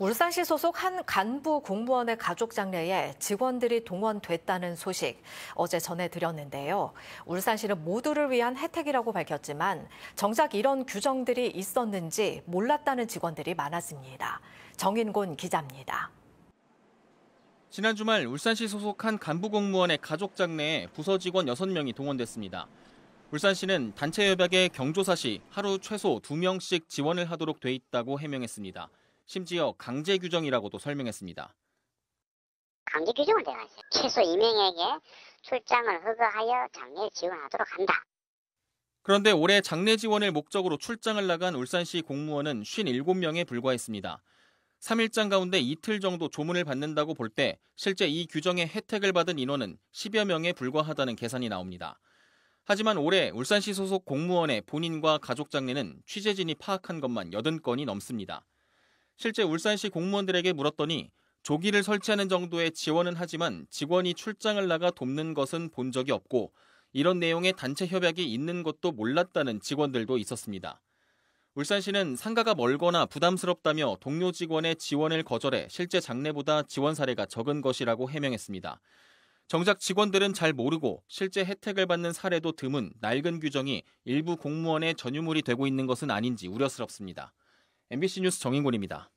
울산시 소속 한 간부 공무원의 가족 장례에 직원들이 동원됐다는 소식 어제 전해드렸는데요. 울산시는 모두를 위한 혜택이라고 밝혔지만 정작 이런 규정들이 있었는지 몰랐다는 직원들이 많았습니다. 정인곤 기자입니다. 지난 주말 울산시 소속 한 간부 공무원의 가족 장례에 부서 직원 6명이 동원됐습니다. 울산시는 단체 협약에 경조사 시 하루 최소 2명씩 지원을 하도록 돼 있다고 해명했습니다. 심지어 강제 규정이라고도 설명했습니다. 강제 규정을 내가 있어요. 최소 2명에게 출장을 허가하여 장례 지원하도록 한다. 그런데 올해 장례 지원을 목적으로 출장을 나간 울산시 공무원은 57명에 불과했습니다. 3일장 가운데 이틀 정도 조문을 받는다고 볼 때 실제 이 규정의 혜택을 받은 인원은 10여 명에 불과하다는 계산이 나옵니다. 하지만 올해 울산시 소속 공무원의 본인과 가족 장례는 취재진이 파악한 것만 80건이 넘습니다. 실제 울산시 공무원들에게 물었더니 조기를 설치하는 정도의 지원은 하지만 직원이 출장을 나가 돕는 것은 본 적이 없고 이런 내용의 단체 협약이 있는 것도 몰랐다는 직원들도 있었습니다. 울산시는 상가가 멀거나 부담스럽다며 동료 직원의 지원을 거절해 실제 장례보다 지원 사례가 적은 것이라고 해명했습니다. 정작 직원들은 잘 모르고 실제 혜택을 받는 사례도 드문 낡은 규정이 일부 공무원의 전유물이 되고 있는 것은 아닌지 우려스럽습니다. MBC 뉴스 정인곤입니다.